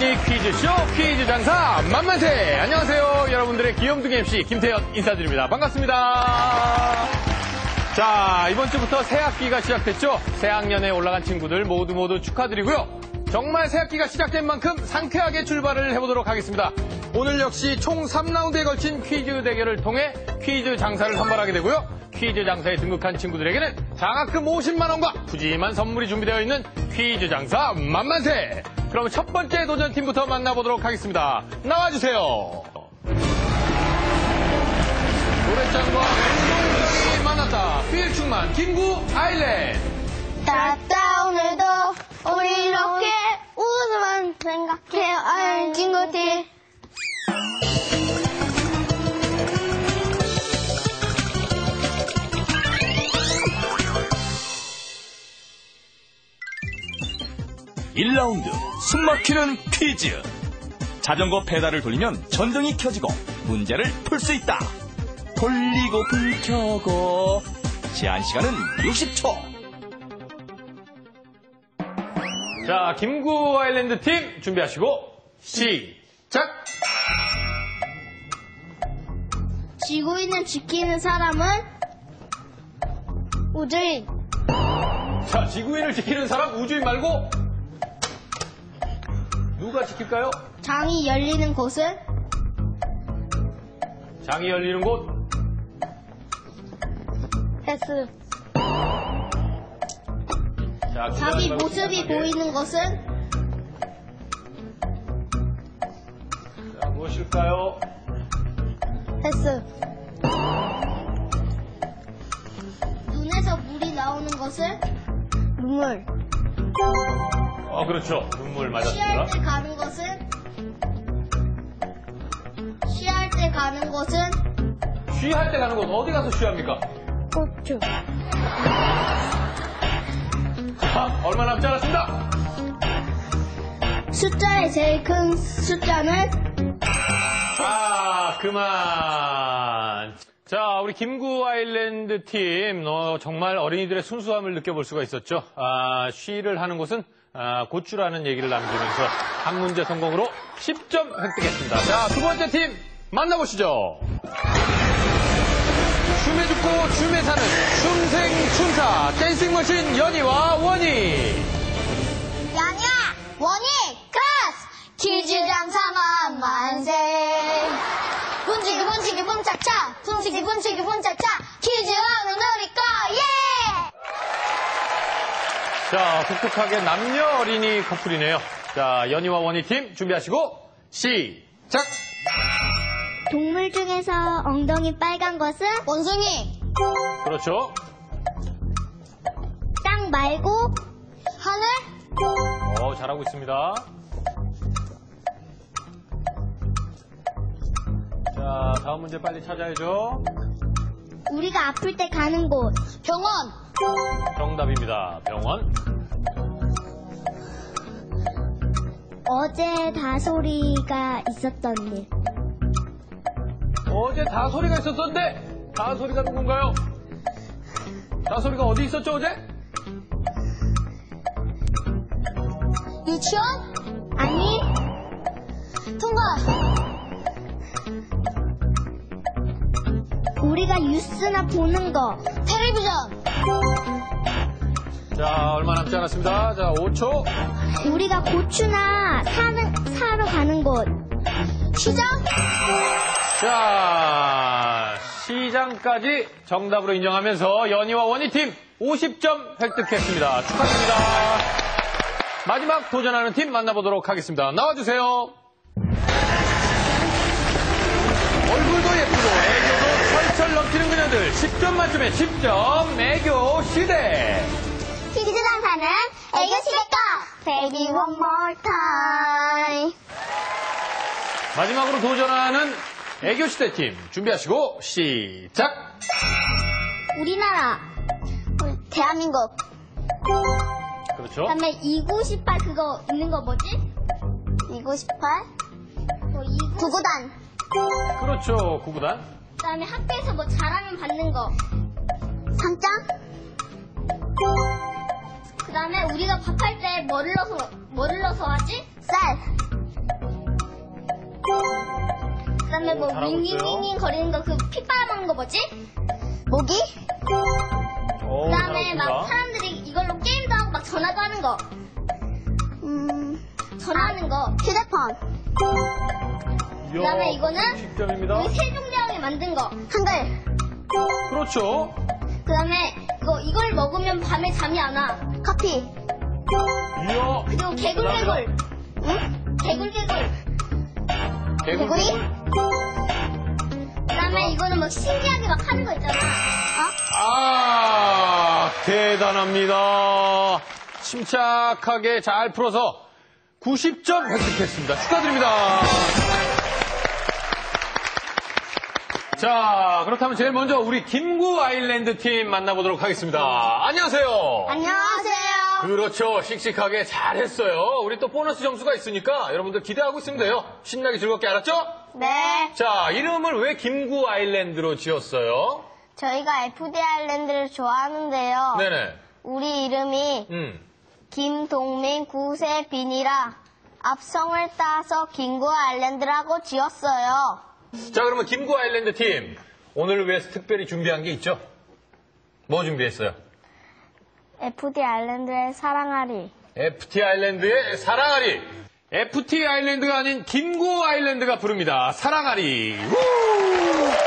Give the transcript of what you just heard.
미니 퀴즈쇼 퀴즈 장사 만만세! 안녕하세요. 여러분들의 귀염둥이 MC 김태현 인사드립니다. 반갑습니다. 자 이번 주부터 새 학기가 시작됐죠? 새 학년에 올라간 친구들 모두 모두 축하드리고요. 정말 새 학기가 시작된 만큼 상쾌하게 출발을 해보도록 하겠습니다. 오늘 역시 총 3라운드에 걸친 퀴즈 대결을 통해 퀴즈 장사를 선발하게 되고요 퀴즈 장사에 등극한 친구들에게는 장학금 50만 원과 푸짐한 선물이 준비되어 있는 퀴즈 장사 만만세! 그럼 첫 번째 도전팀부터 만나보도록 하겠습니다. 나와주세요. 노래장과 운동이 만났다. 필 충만 김구 아일랜드. 따따 오늘도 우리 이렇게 웃으면 생각해 아는 친구들 일라운드 숨막히는 퀴즈. 자전거 페달을 돌리면 전등이 켜지고 문제를 풀 수 있다. 돌리고 불 켜고 제한 시간은 60초. 자, 김구 아일랜드 팀 준비하시고 시작! 지구인을 지키는 사람은 우주인. 자, 지구인을 지키는 사람 우주인 말고 누가 지킬까요? 장이 열리는 곳은? 장이 열리는 곳? 패스. 자, 자기 말고 모습이 침착하게. 보이는 것은? 자, 무엇일까요? 패스. 눈에서 물이 나오는 것은? 눈물 어, 그렇죠. 눈물 쉬할 맞았습니다. 때 가는 것은 쉬할 때 가는 것은 쉬할 때 가는 곳 어디 가서 쉬합니까? 고추 자, 얼마 남지 않았습니다. 숫자의 제일 큰 숫자는 아, 그만. 자, 우리 김구 아일랜드 팀, 어, 정말 어린이들의 순수함을 느껴볼 수가 있었죠. 아, 쉬를 하는 곳은 아, 고추라는 얘기를 남기면서 한 문제 성공으로 10점 획득했습니다. 자, 두 번째 팀 만나보시죠. 춤에 죽고 춤에 사는 춤생 춤사 댄싱머신 연희와 원희. 양야 원희 크라스 퀴즈 장사만 만세 분지기 분지기 분차차 분지기 분지기 분차차 퀴즈 왕은 우리 거 예! 자, 독특하게 남녀 어린이 커플이네요. 자, 연희와 원희 팀 준비하시고 시작. 동물 중에서 엉덩이 빨간 것은 원숭이 그렇죠. 땅 말고 하늘 어, 잘하고 있습니다. 자, 다음 문제 빨리 찾아야죠. 우리가 아플 때 가는 곳 병원 정답입니다. 병원. 어제 다소리가 있었던 일 어제 다소리가 있었던데 다소리가 누군가요? 다소리가 어디 있었죠 어제? 유치원? 아니 통과 우리가 뉴스나 보는 거 텔레비전 남지 않았습니다. 자, 5초. 우리가 고추나 사는, 사러 가는 곳 시장? 자, 시장까지 정답으로 인정하면서 연희와 원희 팀 50점 획득했습니다. 축하드립니다. 마지막 도전하는 팀 만나보도록 하겠습니다. 나와주세요. 얼굴도 예쁘고 애교도 철철 넘치는 그녀들 10점 만점에 10점 애교 시대. 장사는 애교 시대가 Baby one more time 마지막으로 도전하는 애교 시대 팀 준비하시고 시작. 우리나라 우리 대한민국 그렇죠. 그다음에 2918 그거 있는 거 뭐지? 2918 뭐 29... 구구단 그렇죠. 구구단. 그다음에 학교에서 뭐 잘하면 받는 거 상장 그 다음에 우리가 밥할 때 뭐를 넣어서 뭐를 넣어서 하지? 쌀 그 다음에 뭐 잘하고 윙윙윙윙 거리는 거그피 빨아먹는 거 뭐지? 모기? 오, 그 다음에 막 잘하고. 사람들이 이걸로 게임도 하고 막 전화도 하는 거. 음, 전화하는 거. 휴대폰. 이야, 그다음에 이거는 10점입니다. 우리 세종대왕이 만든 거. 한글. 그렇죠. 그 다음에 이거 이걸 먹으면 밤에 잠이 안 와. 커피. 이야. 그리고 개굴개굴. 응? 개굴개굴. 개구리. 그다음에 이거는 뭐 신기하게 막 하는 거 있잖아. 어? 아, 대단합니다. 침착하게 잘 풀어서 90점 획득했습니다. 축하드립니다. 자, 그렇다면 제일 먼저 우리 김구 아일랜드 팀 만나보도록 하겠습니다. 안녕하세요. 안녕하세요. 그렇죠. 씩씩하게 잘했어요. 우리 또 보너스 점수가 있으니까 여러분들 기대하고 있으면 돼요. 신나게 즐겁게 알았죠? 네. 자, 이름을 왜 김구 아일랜드로 지었어요? 저희가 FD 아일랜드를 좋아하는데요. 네네. 우리 이름이 음. 김동민 구세빈이라 앞성을 따서 김구 아일랜드라고 지었어요. 자, 그러면 김구 아일랜드 팀. 오늘 위해서 특별히 준비한 게 있죠? 뭐 준비했어요? FD 아일랜드의 사랑하리. FT 아일랜드의 사랑아리. FT 아일랜드가 아닌 김구 아일랜드가 부릅니다. 사랑아리. 우!